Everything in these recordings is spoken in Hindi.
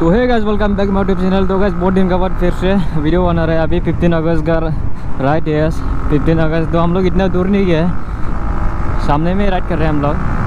तो है guys welcome back my YouTube channel तो गैस बहुत दिन का बाद फिर से वीडियो बना रहे हैं अभी 15 अगस्त का राइट है 15 अगस्त। तो हम लोग इतना दूर नहीं गए। सामने में राइट कर रहे हैं हम लोग।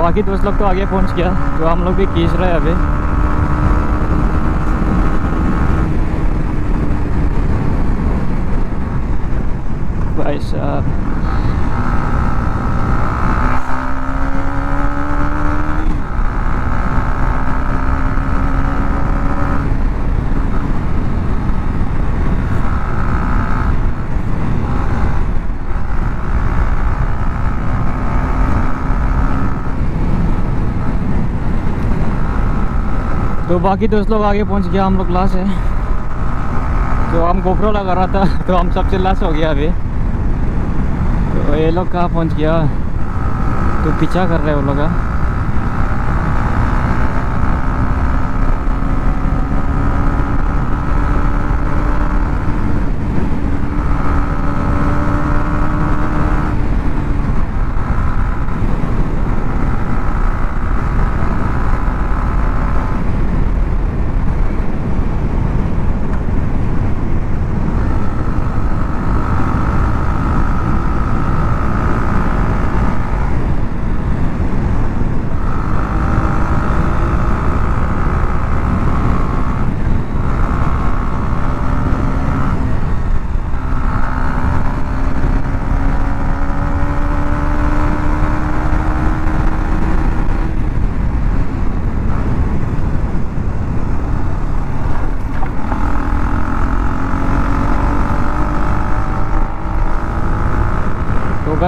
बाकी दोस्त लोग तो आगे पहुँच गया तो हम लोग भी खींच रहे हैं अभी। भाई साहब। तो बाकी दोस्त लोग आगे पहुँच गया, हम लोग लास्ट है। तो हम गोप्रो लगा रहा था तो हम सबसे लास्ट हो गया अभी। तो ये लोग कहाँ पहुँच गया? तो पीछा कर रहे हैं वो लोग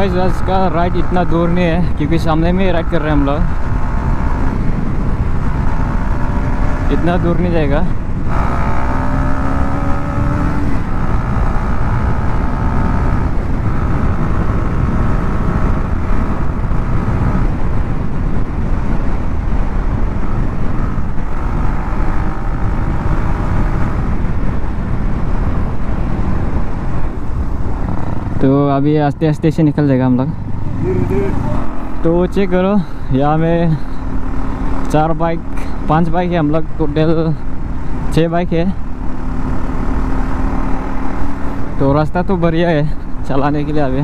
का आज का राइड इतना दूर नहीं है, क्योंकि सामने में ही राइड कर रहे हैं हम लोग। इतना दूर नहीं जाएगा। तो अभी आस्ते आस्ते से निकल जाएगा हम लोग। तो चेक करो, यहाँ में चार बाइक पाँच बाइक है हम लोग टोटल छः बाइक है। तो रास्ता तो बढ़िया है चलाने के लिए अभी।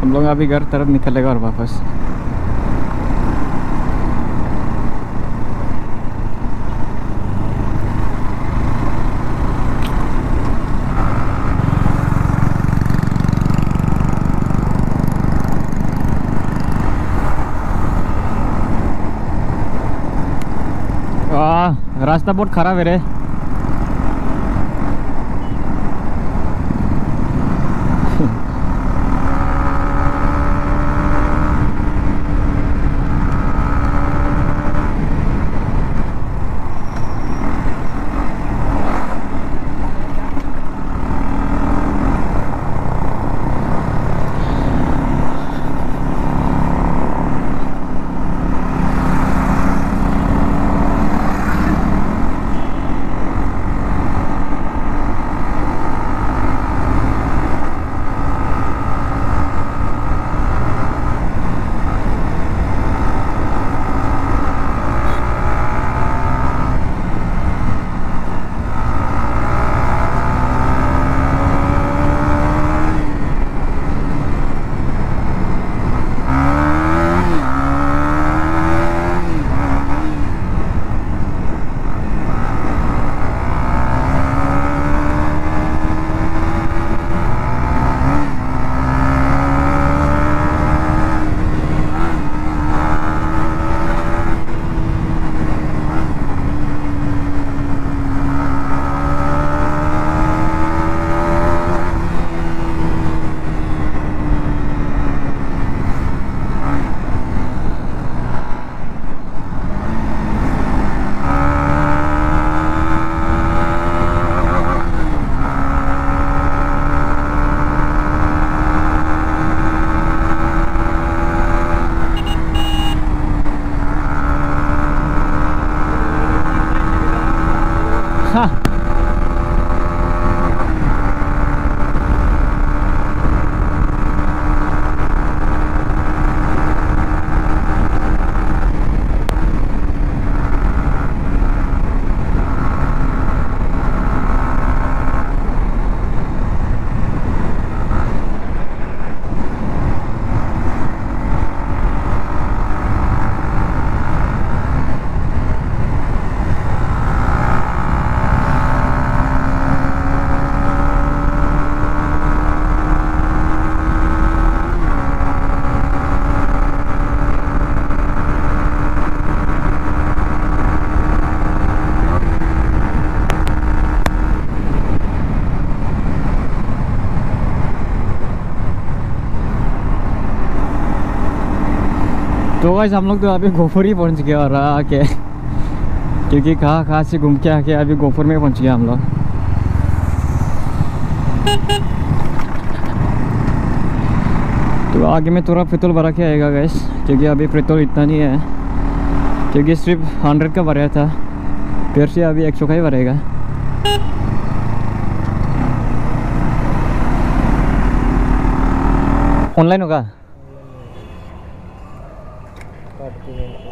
हम लोग अभी घर तरफ़ निकलेगा और वापस। रास्ता बहुत खराब है रे। तो गाइस हम लोग तो अभी गोपुर ही पहुँच गए और आके क्योंकि कहाँ कहाँ से घूम के आके अभी गोपुर में पहुँच गया हम लोग। तो आगे में थोड़ा पेट्रोल भरा के आएगा गैस क्योंकि अभी पेट्रोल इतना नहीं है। क्योंकि सिर्फ़ हंड्रेड का भराया था, फिर से अभी एक सौ का ही भरेगा। ऑनलाइन होगा? Tingnan ko.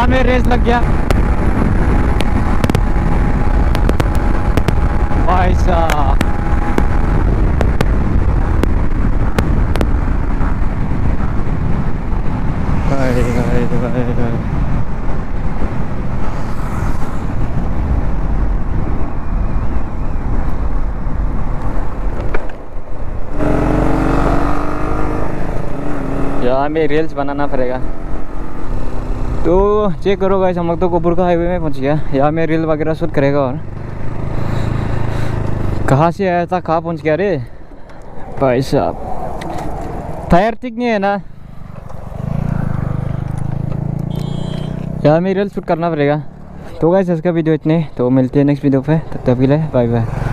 यहाँ में रेस लग गया। भाई साहब। भाई भाई भाई भाई। यहाँ में रील्स बनाना पड़ेगा। तो चेक करो गाइस हम लोग तो कोपुर का हाईवे में पहुँच गया। यहाँ में रील वगैरह शूट करेगा और। कहाँ से आया था, कहाँ पहुँच गया रे? भाई साहब। टायर ठीक नहीं है ना? यहाँ में रील शूट करना पड़ेगा। तो गाइस इसका वीडियो इतने। तो मिलते हैं नेक्स्ट वीडियो पे। तब तक के लिए बाय बाय